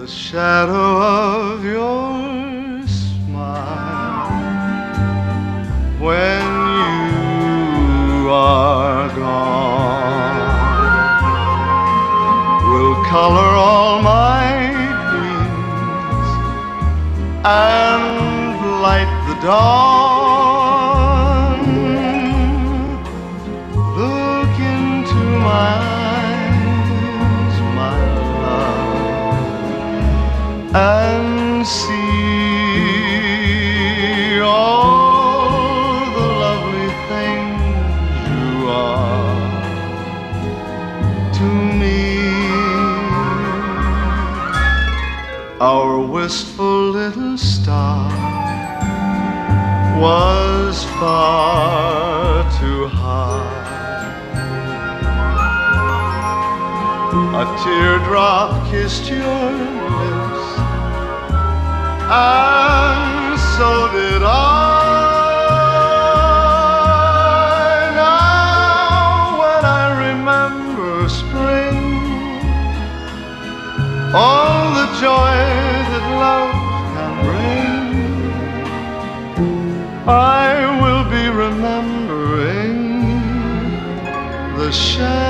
the shadow of your smile when you are gone will color all my dreams and light the dawn. See all the lovely things you are to me. Our wistful little star was far too high. A teardrop kissed your lips, and so did I. Now, when I remember spring, all the joy that love can bring, I will be remembering the shadow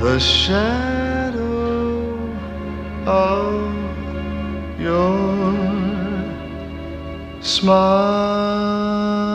the shadow of your smile.